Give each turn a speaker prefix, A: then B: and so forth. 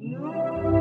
A: Música